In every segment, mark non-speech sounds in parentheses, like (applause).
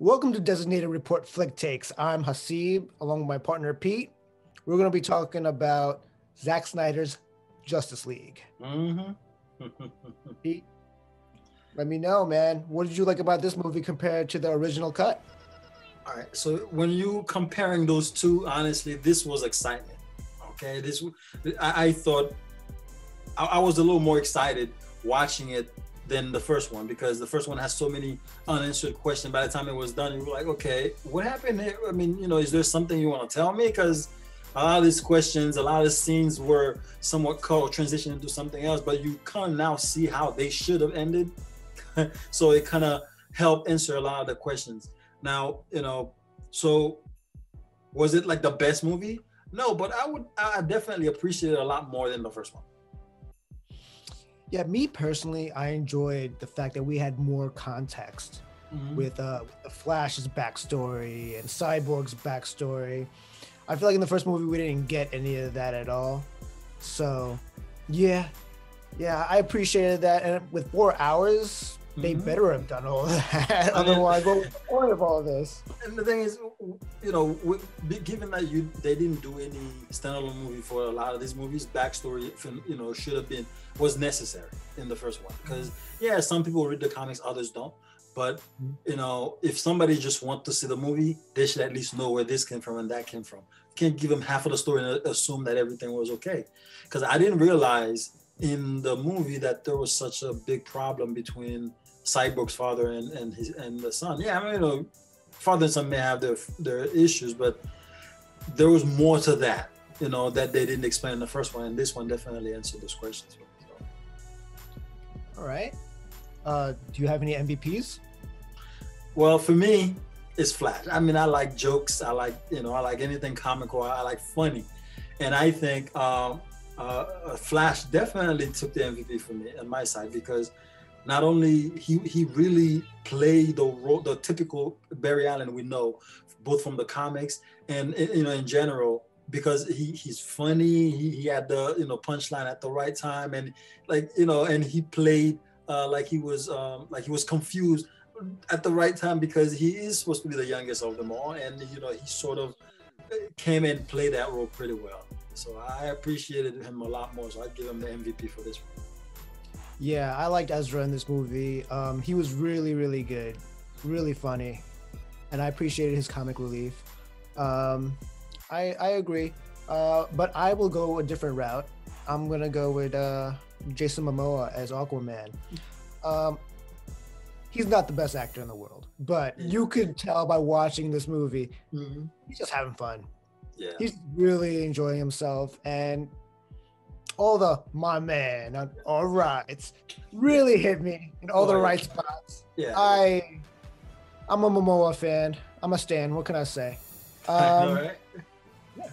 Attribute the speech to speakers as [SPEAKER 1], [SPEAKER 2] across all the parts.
[SPEAKER 1] Welcome to Designated Report Flick Takes. I'm Hasib, along with my partner Pete. We're going to be talking about Zack Snyder's Justice League.
[SPEAKER 2] Mm-hmm. (laughs)
[SPEAKER 1] Pete, let me know, man. What did you like about this movie compared to the original cut?
[SPEAKER 2] All right. So when you comparing those two, honestly, this was excitement. Okay, this I, I thought I, I was a little more excited watching it than the first one because the first one has so many unanswered questions. By the time it was done, you were like, okay, what happened? I mean, you know, is there something you want to tell me? Because a lot of these questions, a lot of the scenes were somewhat called transition into something else, but you kind of now see how they should have ended. (laughs) so it kind of helped answer a lot of the questions. Now, you know, so was it like the best movie? No, but I would I definitely appreciate it a lot more than the first one.
[SPEAKER 1] Yeah, me personally, I enjoyed the fact that we had more context mm-hmm. with uh with the Flash's backstory and Cyborg's backstory. I feel like in the first movie we didn't get any of that at all. So, yeah, yeah, I appreciated that. And with four hours, they mm-hmm. better have done all (laughs) that. Otherwise, what was the point of all this?
[SPEAKER 2] And the thing is, you know, given that you they didn't do any standalone movie for a lot of these movies, backstory, you know, should have been was necessary in the first one because yeah, some people read the comics, others don't. But mm-hmm. you know, if somebody just want to see the movie, they should at least know where this came from and that came from. Can't give them half of the story and assume that everything was okay. Because I didn't realize in the movie that there was such a big problem between Cyborg's father and, and his and the son. Yeah, I mean, you know, father and son may have their their issues, but there was more to that, you know, that they didn't explain in the first one, and this one definitely answered those questions. So.
[SPEAKER 1] All right. Uh, do you have any MVPs?
[SPEAKER 2] Well, for me, it's Flash. I mean, I like jokes. I like you know, I like anything comical. I like funny, and I think um, uh, Flash definitely took the MVP for me on my side because not only he he really played the role, the typical Barry Allen we know, both from the comics and you know in general because he he's funny. He, he had the you know punchline at the right time and like you know and he played uh, like he was um, like he was confused at the right time because he is supposed to be the youngest of them all and you know he sort of came and played that role pretty well. So I appreciated him a lot more. So I'd give him the MVP for this one.
[SPEAKER 1] Yeah, I liked Ezra in this movie. Um, he was really, really good, really funny, and I appreciated his comic relief. Um, I I agree, uh, but I will go a different route. I'm gonna go with uh, Jason Momoa as Aquaman. Um, he's not the best actor in the world, but you could tell by watching this movie, mm-hmm. he's just having fun.
[SPEAKER 2] Yeah.
[SPEAKER 1] He's really enjoying himself, and all the my man, all right, it's really hit me in all the right spots.
[SPEAKER 2] Yeah,
[SPEAKER 1] I, I'm a Momoa fan. I'm a stan. What can I say? (laughs) Um, all right. Yeah.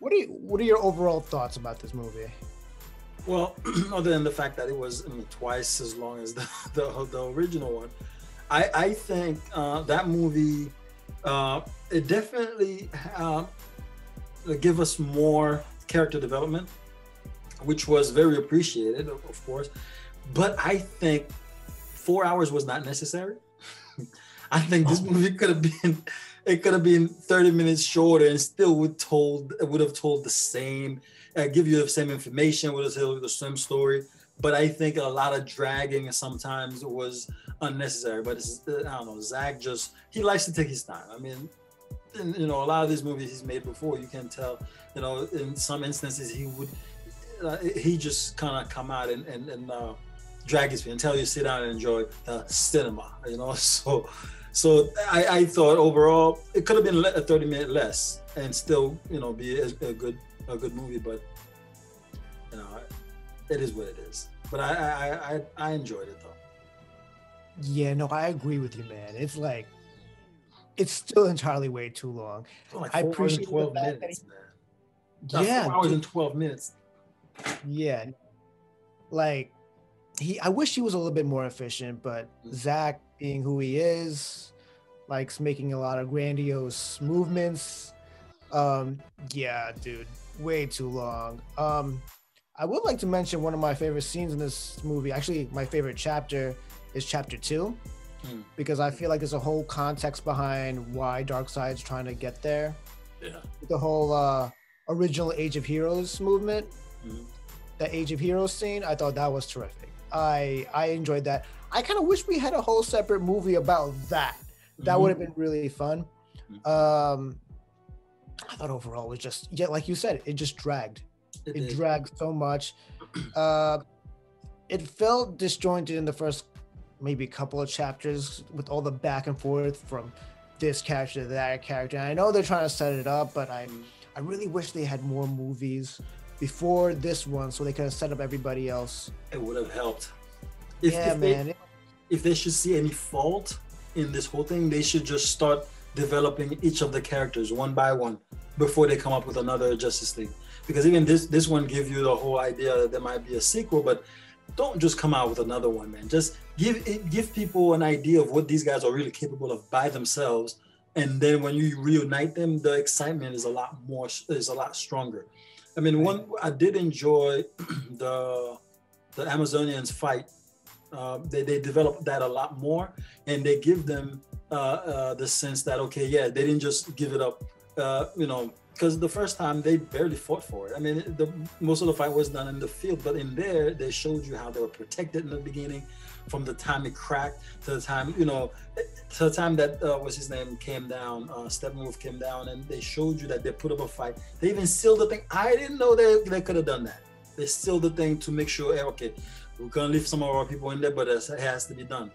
[SPEAKER 1] What are you, What are your overall thoughts about this movie?
[SPEAKER 2] Well, (clears throat) other than the fact that it was I mean, twice as long as the, (laughs) the, the original one, I, I think uh, that movie uh, it definitely uh, give us more character development which was very appreciated, of course. But I think four hours was not necessary. (laughs) I think this oh. movie could have been it could have been 30 minutes shorter and still would told would have told the same, uh, give you the same information, would have told the same story. But I think a lot of dragging sometimes was unnecessary. But it's, I don't know, Zack just he likes to take his time. I mean, you know, a lot of these movies he's made before, you can tell. You know, in some instances he would uh, he just kind of come out and and, and uh, drag his feet and tell you sit down and enjoy the cinema. You know, (laughs) so so I, I thought overall it could have been a 30 minute less and still you know be a, a good a good movie, but you know it is what it is. But I I I, I enjoyed it though.
[SPEAKER 1] Yeah, no, I agree with you, man. It's like it's still entirely way too long.
[SPEAKER 2] Like I appreciate 12 minutes, man. yeah, four hours and 12 minutes.
[SPEAKER 1] Yeah. Like he I wish he was a little bit more efficient, but mm. Zack being who he is, likes making a lot of grandiose movements. Um, yeah, dude, way too long. Um, I would like to mention one of my favorite scenes in this movie. Actually, my favorite chapter is chapter two.
[SPEAKER 2] Hmm.
[SPEAKER 1] because I feel like there's a whole context behind why Darkseid's trying to get there.
[SPEAKER 2] Yeah.
[SPEAKER 1] The whole uh, original Age of Heroes movement,
[SPEAKER 2] Mhm.
[SPEAKER 1] the Age of Heroes scene, I thought that was terrific. I I enjoyed that. I kind of wish we had a whole separate movie about that. That
[SPEAKER 2] Mhm.
[SPEAKER 1] would have been really fun.
[SPEAKER 2] Mhm.
[SPEAKER 1] Um, I thought overall it was just yeah, like you said, it just dragged.
[SPEAKER 2] It
[SPEAKER 1] It dragged so much. Uh, it felt disjointed in the first maybe a couple of chapters with all the back and forth from this character to that character. And I know they're trying to set it up, but I. I really wish they had more movies before this one so they could have set up everybody else.
[SPEAKER 2] It would have helped. If,
[SPEAKER 1] yeah,
[SPEAKER 2] if they-
[SPEAKER 1] man. it-
[SPEAKER 2] if they should see any fault in this whole thing, they should just start developing each of the characters one by one before they come up with another Justice League. Because even this this one give you the whole idea that there might be a sequel, but don't just come out with another one, man. Just give it give people an idea of what these guys are really capable of by themselves, and then when you reunite them, the excitement is a lot more is a lot stronger. I mean, one I did enjoy (clears throat) the the Amazonians fight uh, they, they develop that a lot more and they give them uh, uh, the sense that okay yeah they didn't just give it up uh, you know because the first time they barely fought for it. I mean the most of the fight was done in the field but in there they showed you how they were protected in the beginning from the time it cracked to the time you know to the time that uh, what's his name came down uh steppenwolf came down and they showed you that they put up a fight. They even sealed the thing. I didn't know they, they could have done that. They sealed the thing to make sure eh, okay we're gonna leave some of our people in there, but it has to be done.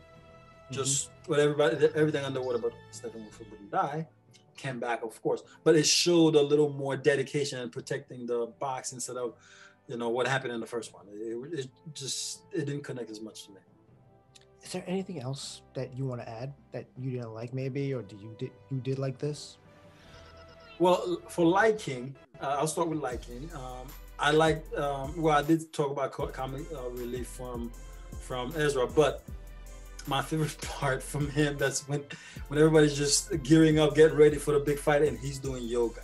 [SPEAKER 2] Just with everybody, everything underwater, but Steppenwolf wouldn't die. Came back, of course, but it showed a little more dedication in protecting the box instead of, you know, what happened in the first one. It, it just it didn't connect as much to me.
[SPEAKER 1] Is there anything else that you want to add that you didn't like, maybe, or do you did you did like this?
[SPEAKER 2] Well, for liking, uh, I'll start with liking. Um, I like. Um, well, I did talk about comic uh, relief from from Ezra, but my favorite (laughs) part from him that's when when everybody's just gearing up, getting ready for the big fight, and he's doing yoga.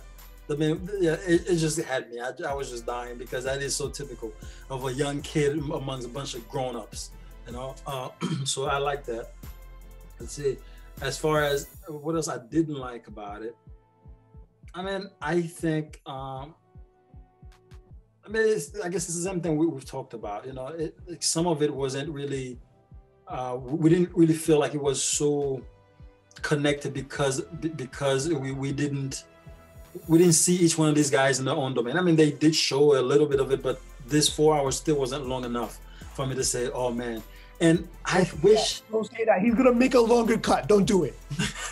[SPEAKER 2] I mean, yeah, it, it just had me. I, I was just dying because that is so typical of a young kid amongst a bunch of grown-ups. You know, uh, (clears throat) so I like that. Let's see. As far as what else I didn't like about it, I mean, I think. Um, I mean, I guess it's the same thing we, we've talked about. You know, it, some of it wasn't really. Uh, we didn't really feel like it was so connected because because we, we didn't we didn't see each one of these guys in their own domain. I mean, they did show a little bit of it, but this four hours still wasn't long enough for me to say, "Oh man." And I wish
[SPEAKER 1] Don't say that. He's gonna make a longer cut. Don't do it.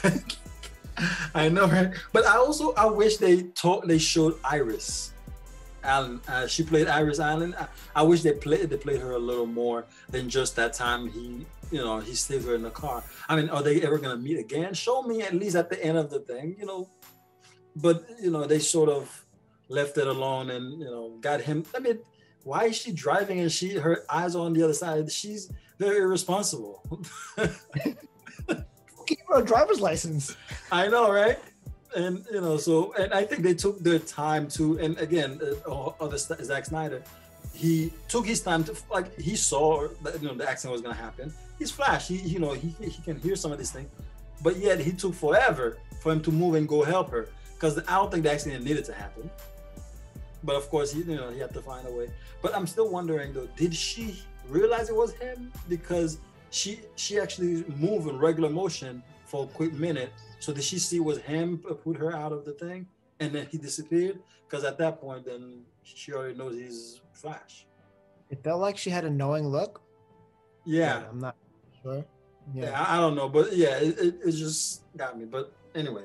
[SPEAKER 1] (laughs)
[SPEAKER 2] I know, right? But I also I wish they taught they showed Iris Allen. Uh, she played Iris Allen. I, I wish they played they played her a little more than just that time he you know he saved her in the car. I mean, are they ever gonna meet again? Show me at least at the end of the thing, you know. But you know they sort of left it alone and you know got him. I mean, why is she driving and she her eyes on the other side? She's very irresponsible.
[SPEAKER 1] Give (laughs) her a driver's license.
[SPEAKER 2] I know, right? And you know, so and I think they took their time to. And again, uh, other Zack Snyder, he took his time to like he saw that you know the accident was gonna happen. He's Flash. He you know he he can hear some of these things, but yet he took forever for him to move and go help her because I don't think the accident needed to happen. But of course, he you know he had to find a way. But I'm still wondering though, did she realize it was him because she she actually moved in regular motion for a quick minute. So did she see was him put her out of the thing and then he disappeared? Because at that point, then she already knows he's Flash.
[SPEAKER 1] It felt like she had a knowing look.
[SPEAKER 2] Yeah,
[SPEAKER 1] I'm not sure.
[SPEAKER 2] yeah,
[SPEAKER 1] Yeah.
[SPEAKER 2] I, I don't know, but yeah, it, it, it just got me. But anyway,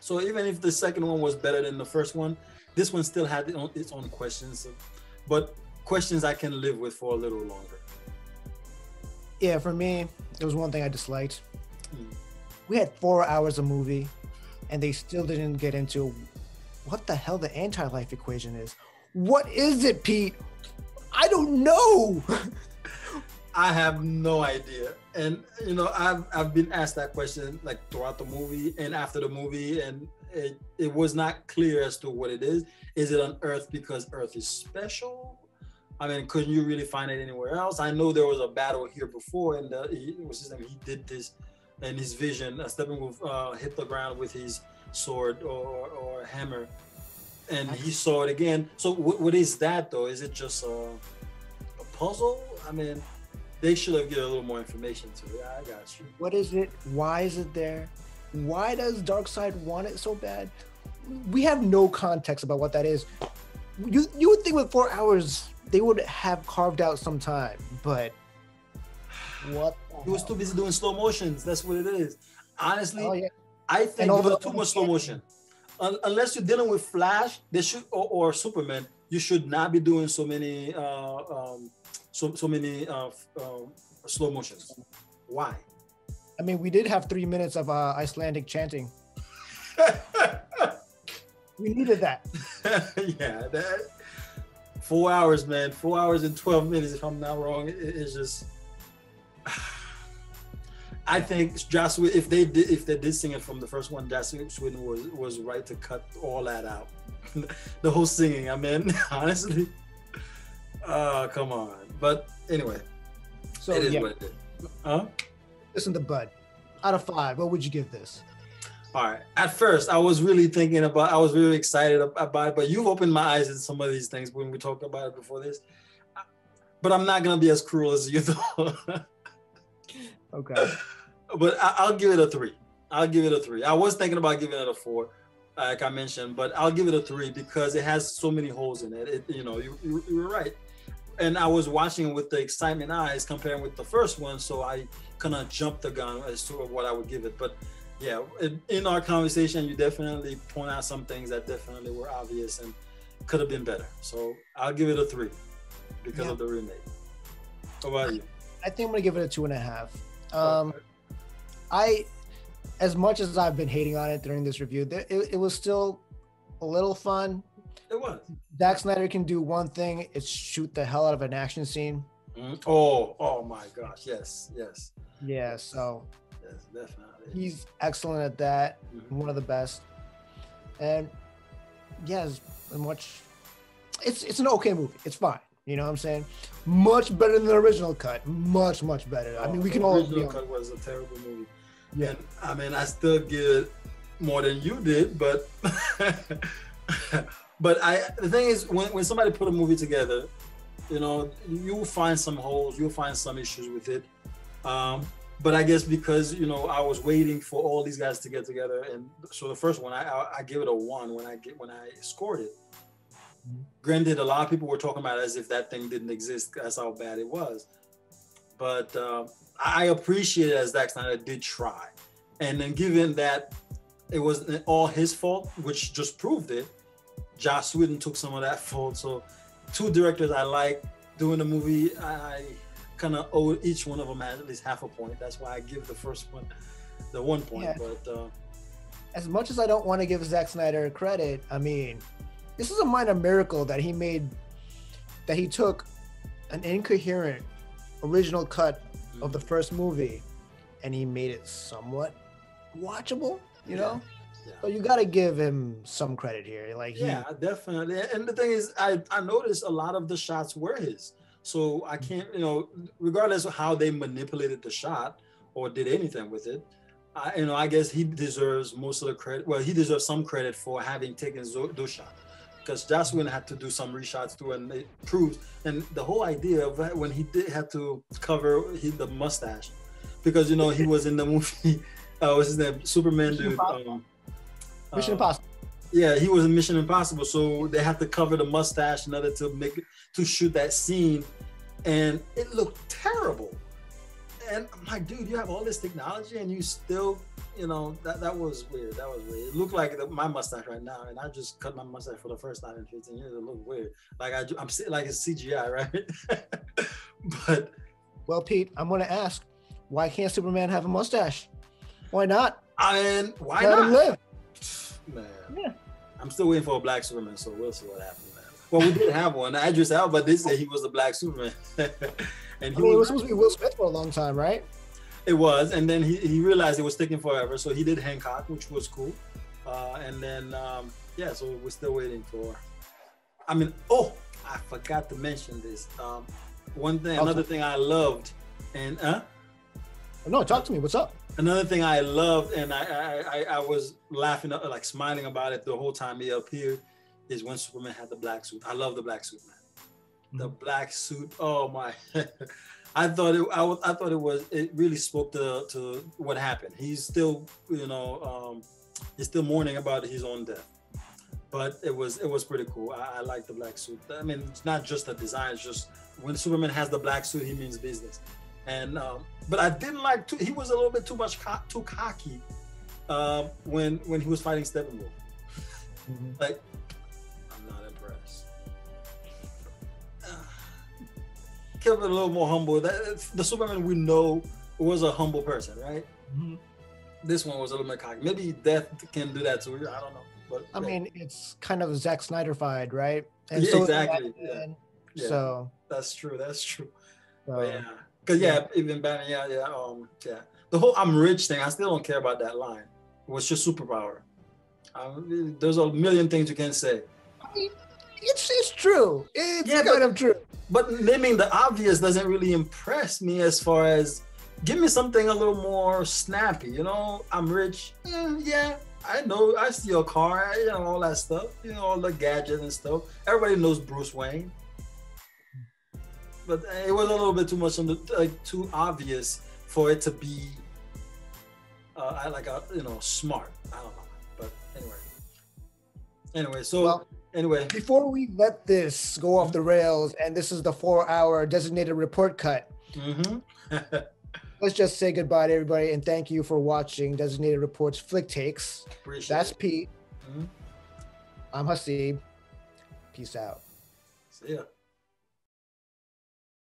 [SPEAKER 2] so even if the second one was better than the first one, this one still had its own, its own questions, but questions I can live with for a little longer.
[SPEAKER 1] Yeah, for me, there was one thing I disliked.
[SPEAKER 2] Mm.
[SPEAKER 1] We had four hours of movie, and they still didn't get into what the hell the anti-life equation is. What is it, Pete? I don't know. (laughs)
[SPEAKER 2] I have no idea. And you know, I've I've been asked that question like throughout the movie and after the movie, and it, it was not clear as to what it is. Is it on Earth because Earth is special? I mean, couldn't you really find it anywhere else? I know there was a battle here before, and the, he, what's his name? He did this, and his vision, uh, Steppenwolf uh, hit the ground with his sword or, or hammer, and he saw it again. So what, what is that though? Is it just a, a puzzle? I mean, they should have given a little more information to it. I got you.
[SPEAKER 1] What is it? Why is it there? Why does Darkseid want it so bad? We have no context about what that is. You you would think with four hours they would have carved out some time, but what?
[SPEAKER 2] He was too busy doing slow motions. That's what it is. Honestly,
[SPEAKER 1] Oh yeah.
[SPEAKER 2] I think
[SPEAKER 1] And all
[SPEAKER 2] it was too much slow motion. Un- unless you're dealing with Flash, they should or, or Superman, you should not be doing so many uh, um, so so many uh, um, slow motions. Why?
[SPEAKER 1] I mean, we did have three minutes of uh, Icelandic chanting. (laughs) We needed that. (laughs)
[SPEAKER 2] yeah, that four hours, man. Four hours and twelve minutes, if I'm not wrong. It, it's just. (sighs) I think Joss, Whedon- if they did, if they did sing it from the first one, Joss Whedon was was right to cut all that out, (laughs) the whole singing. I mean, (laughs) honestly, uh, come on. But anyway,
[SPEAKER 1] So
[SPEAKER 2] it is
[SPEAKER 1] yeah,
[SPEAKER 2] what it is. Huh?
[SPEAKER 1] listen to Bud. Out of five, what would you give this?
[SPEAKER 2] All right. At first, I was really thinking about. I was really excited about it, but you've opened my eyes in some of these things when we talked about it before this. But I'm not gonna be as cruel as you (laughs) though.
[SPEAKER 1] Okay. (laughs)
[SPEAKER 2] but I, I'll give it a three. I'll give it a three. I was thinking about giving it a four, like I mentioned, but I'll give it a three because it has so many holes in it. it you know, you, you, you were right. And I was watching with the excitement eyes comparing with the first one, so I kind of jumped the gun as to what I would give it. But yeah, in, in our conversation, you definitely point out some things that definitely were obvious and could have been better. So I'll give it a three because
[SPEAKER 1] Yeah.
[SPEAKER 2] of the remake. How about you?
[SPEAKER 1] I think I'm gonna give it a two and a half. Um, I, as much as I've been hating on it during this review, it, it was still a little fun.
[SPEAKER 2] it was.
[SPEAKER 1] Zack Snyder can do one thing: it's shoot the hell out of an action scene.
[SPEAKER 2] Mhm. Oh, oh my gosh. Yes, yes,
[SPEAKER 1] Yeah, so
[SPEAKER 2] yes, definitely.
[SPEAKER 1] he's excellent at that.
[SPEAKER 2] Mhm.
[SPEAKER 1] One of the best. And yeah, as much. It's it's an okay movie. It's fine. You know what I'm saying? Much better than the original cut. Much much better. I mean, we
[SPEAKER 2] Oh,
[SPEAKER 1] can
[SPEAKER 2] the
[SPEAKER 1] all
[SPEAKER 2] original
[SPEAKER 1] agree on-
[SPEAKER 2] cut was a terrible movie.
[SPEAKER 1] Yeah.
[SPEAKER 2] And I mean, I still give more than you did, but (laughs) but I the thing is when, when somebody put a movie together, you know, you'll find some holes, you'll find some issues with it. Um, but I guess because you know I was waiting for all these guys to get together, and so the first one I I, I give it a one when I get when I scored it. Granted, a lot of people were talking about it as if that thing didn't exist. That's how bad it was. But uh, I appreciate it as Zack Snyder did try, and then given that it wasn't all his fault, which just proved it, Joss Whedon took some of that fault. So, two directors I like doing the movie, I kind of owe each one of them at least half a point. That's why I give the first one the one point.
[SPEAKER 1] Yeah.
[SPEAKER 2] But uh,
[SPEAKER 1] as much as I don't want to give Zack Snyder credit, I mean, this is a minor miracle that he made, that he took an incoherent original cut of the first movie and he made it somewhat watchable, you know?
[SPEAKER 2] Yeah.
[SPEAKER 1] So you got to give him some credit here. Like, he,
[SPEAKER 2] yeah, definitely. And the thing is, I I noticed a lot of the shots were his. So I mm-hmm. can't, you know, regardless of how they manipulated the shot or did anything with it, I, you know, I guess he deserves most of the credit. Well, he deserves some credit for having taken those shots because Whedon had to do some reshots too, and it proves. And the whole idea of when he did have to cover he, the mustache, because you know he was in the (laughs) movie. Uh, what's his name? Superman
[SPEAKER 1] Mission
[SPEAKER 2] dude.
[SPEAKER 1] Impossible.
[SPEAKER 2] Um,
[SPEAKER 1] Mission
[SPEAKER 2] uh,
[SPEAKER 1] Impossible.
[SPEAKER 2] yeah, he was in Mission Impossible, so they had to cover the mustache in order to make to shoot that scene, and it looked terrible. And I'm like, dude, you have all this technology, and you still, you know, that that was weird. That was weird. It looked like the, my mustache right now, and I just cut my mustache for the first time in 15 years. It looked weird. Like I, I'm si- like it's CGI, (laughs) right? but
[SPEAKER 1] Well, Pete, I'm going to ask, why can't Superman have a mustache? Why not?
[SPEAKER 2] I mean, why
[SPEAKER 1] Let him
[SPEAKER 2] not?
[SPEAKER 1] live. (sighs)
[SPEAKER 2] Man,
[SPEAKER 1] Yeah.
[SPEAKER 2] I'm still waiting for a black Superman, so we'll see what happens. Man. Well, we did have one. Idris Elba did say he was a black Superman, (laughs) and
[SPEAKER 1] I
[SPEAKER 2] he
[SPEAKER 1] mean, it was
[SPEAKER 2] was,
[SPEAKER 1] supposed to be Will Smith for a long time, right?
[SPEAKER 2] It was, and then he, he realized it was taking forever, so he did Hancock, which was cool, uh, and then um, yeah, so we're still waiting for. I mean, oh, I forgot to mention this. Um, one thing, another thing I loved, and uh,
[SPEAKER 1] no, talk to me. What's up?
[SPEAKER 2] Another thing I loved, and I I, I, I was laughing, uh, like smiling about it the whole time he appeared, is when Superman had the black suit. I love the black suit, man. Mm-hmm. The black suit. Oh my. (laughs) I thought it. I, I thought it was. It really spoke to to what happened. He's still, you know, um, he's still mourning about his own death. But it was it was pretty cool. I, I like the black suit. I mean, it's not just the design. It's just when Superman has the black suit, he means business. And um, but I didn't like. Too, he was a little bit too much co- too cocky um, when when he was fighting Steppenwolf. Mm-hmm. Like, kept it a little more humble. That, the Superman we know was a humble person, right? Mm-hmm. This one was a little more cocky. Maybe Death can do that too. I don't know. But
[SPEAKER 1] I mean, it's kind of Zack Snyderfied, right?
[SPEAKER 2] And yeah, so exactly. Yeah.
[SPEAKER 1] yeah. So
[SPEAKER 2] that's true. That's true. So, yeah, because yeah, even Batman. Yeah, yeah, um, yeah. The whole "I'm rich" thing, I still don't care about that line. What's your superpower? Um, there's a million things you can say.
[SPEAKER 1] I mean, it's it's true. It's yeah, kind but, of true.
[SPEAKER 2] But naming the obvious doesn't really impress me as far as give me something a little more snappy. You know, I'm rich. Mm, yeah, I know. I steal a car. You know all that stuff. You know all the gadgets and stuff. Everybody knows Bruce Wayne. But it was a little bit too much, on the, like too obvious for it to be uh, like a you know smart. I don't know. But anyway, anyway. So well, anyway,
[SPEAKER 1] before we let this go off the rails, and this is the four-hour designated report cut. Mm-hmm. (laughs) let's just say goodbye to everybody and thank you for watching Designated Reports Flick Takes. Appreciate That's. Pete. Mm-hmm. I'm Hasib. Peace out.
[SPEAKER 2] See ya.